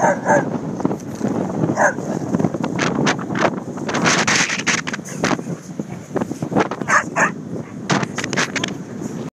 Ha ha!